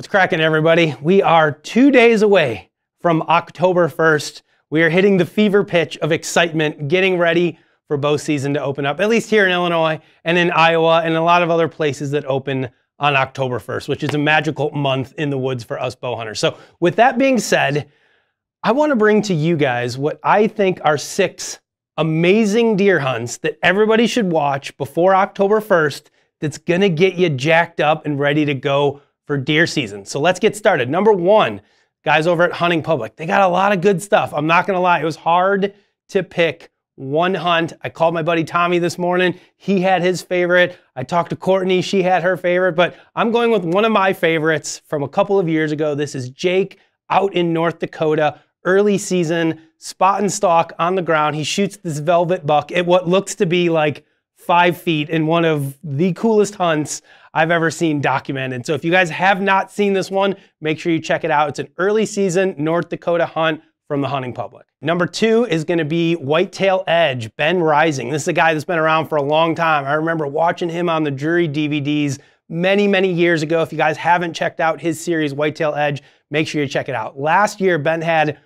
What's cracking, everybody? We are two days away from October 1st. We are hitting the fever pitch of excitement, getting ready for bow season to open up, at least here in Illinois and in Iowa and a lot of other places that open on October 1st, which is a magical month in the woods for us bow hunters. So, with that being said, I want to bring to you guys what I think are six amazing deer hunts that everybody should watch before October 1st that's going to get you jacked up and ready to go for deer season. So let's get started. Number one, guys over at Hunting Public, they got a lot of good stuff. I'm not gonna lie, it was hard to pick one hunt. I called my buddy Tommy this morning. He had his favorite. I talked to Courtney, she had her favorite, but I'm going with one of my favorites from a couple of years ago. This is Jake out in North Dakota, early season, spot and stalk on the ground. He shoots this velvet buck at what looks to be like five feet in one of the coolest hunts I've ever seen documented. So if you guys have not seen this one, make sure you check it out. It's an early season North Dakota hunt from the hunting public. Number two is gonna be Whitetail Edge, Ben Rising. This is a guy that's been around for a long time. I remember watching him on the Drury DVDs many, many years ago. If you guys haven't checked out his series, Whitetail Edge, make sure you check it out. Last year, Ben had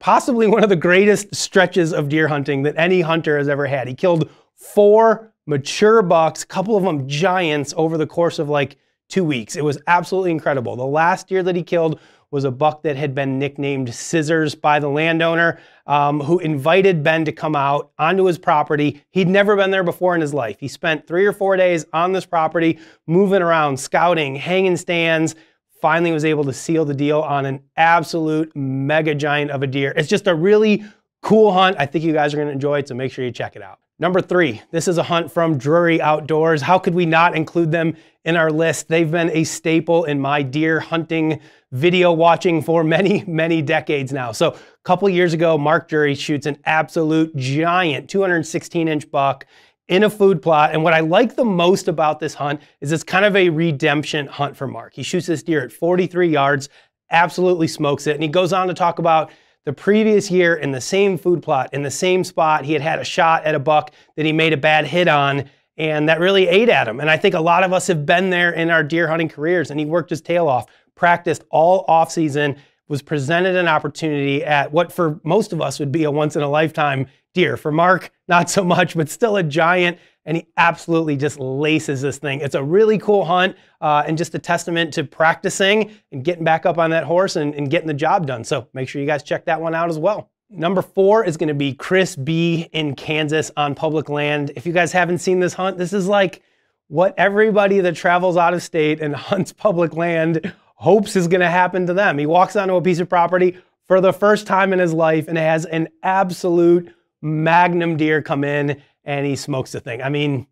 possibly one of the greatest stretches of deer hunting that any hunter has ever had. He killed four mature bucks, a couple of them giants over the course of like two weeks. It was absolutely incredible. The last deer that he killed was a buck that had been nicknamed Scissors by the landowner, um, who invited Ben to come out onto his property. He'd never been there before in his life. He spent three or four days on this property, moving around, scouting, hanging stands. Finally, was able to seal the deal on an absolute mega giant of a deer. It's just a really cool hunt. I think you guys are going to enjoy it, so make sure you check it out. Number three, this is a hunt from Drury Outdoors. How could we not include them in our list? They've been a staple in my deer hunting video watching for many, many decades now. So a couple years ago, Mark Drury shoots an absolute giant 216 inch buck in a food plot. And what I like the most about this hunt is it's kind of a redemption hunt for Mark. He shoots this deer at 43 yards, absolutely smokes it. And he goes on to talk about the previous year in the same food plot, in the same spot, he had had a shot at a buck that he made a bad hit on, and that really ate at him. And I think a lot of us have been there in our deer hunting careers, and he worked his tail off, practiced all off season, was presented an opportunity at what for most of us would be a once in a lifetime deer. For Mark, not so much, but still a giant and he absolutely just laces this thing. It's a really cool hunt uh, and just a testament to practicing and getting back up on that horse and, and getting the job done. So make sure you guys check that one out as well. Number four is gonna be Chris B in Kansas on public land. If you guys haven't seen this hunt, this is like what everybody that travels out of state and hunts public land hopes is gonna happen to them. He walks onto a piece of property for the first time in his life and has an absolute magnum deer come in and he smokes the thing. I mean,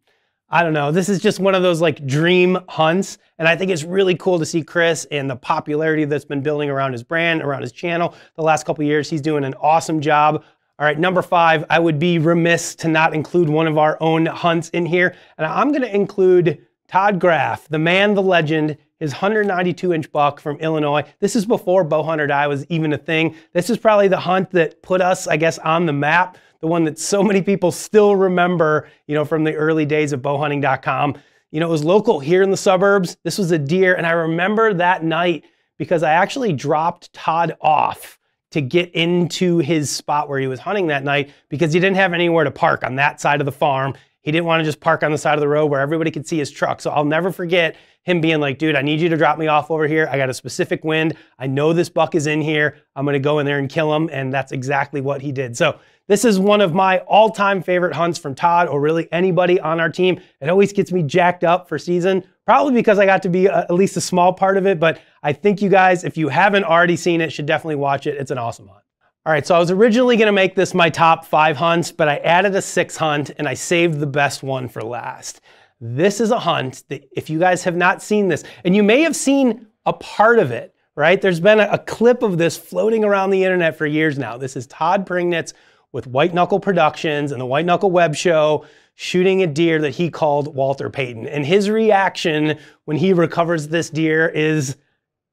I don't know. This is just one of those like dream hunts. And I think it's really cool to see Chris and the popularity that's been building around his brand, around his channel the last couple years. He's doing an awesome job. All right, number five, I would be remiss to not include one of our own hunts in here. And I'm gonna include Todd Graf, the man, the legend, his 192 inch buck from Illinois. This is before bow hunter die was even a thing. This is probably the hunt that put us, I guess, on the map the one that so many people still remember, you know, from the early days of bowhunting.com. You know, it was local here in the suburbs. This was a deer, and I remember that night because I actually dropped Todd off to get into his spot where he was hunting that night because he didn't have anywhere to park on that side of the farm. He didn't want to just park on the side of the road where everybody could see his truck. So I'll never forget him being like, dude, I need you to drop me off over here. I got a specific wind. I know this buck is in here. I'm going to go in there and kill him. And that's exactly what he did. So this is one of my all time favorite hunts from Todd or really anybody on our team. It always gets me jacked up for season, probably because I got to be a, at least a small part of it. But I think you guys, if you haven't already seen it, should definitely watch it. It's an awesome hunt. All right, so I was originally gonna make this my top five hunts, but I added a six hunt and I saved the best one for last. This is a hunt that if you guys have not seen this, and you may have seen a part of it, right? There's been a, a clip of this floating around the internet for years now. This is Todd Pringnitz with White Knuckle Productions and the White Knuckle Web Show shooting a deer that he called Walter Payton. And his reaction when he recovers this deer is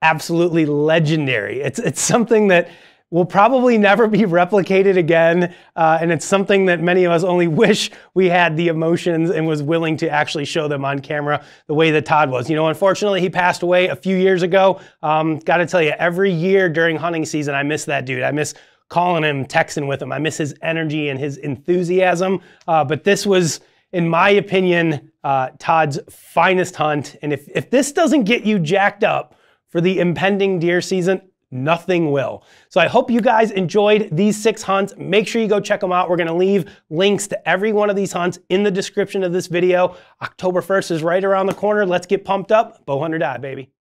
absolutely legendary. It's, it's something that will probably never be replicated again. Uh, and it's something that many of us only wish we had the emotions and was willing to actually show them on camera the way that Todd was. You know, unfortunately, he passed away a few years ago. Um, Got to tell you, every year during hunting season, I miss that dude. I miss calling him, texting with him. I miss his energy and his enthusiasm. Uh, but this was, in my opinion, uh, Todd's finest hunt. And if, if this doesn't get you jacked up for the impending deer season, nothing will. So I hope you guys enjoyed these six hunts. Make sure you go check them out. We're gonna leave links to every one of these hunts in the description of this video. October 1st is right around the corner. Let's get pumped up. Bowhunter Die, baby.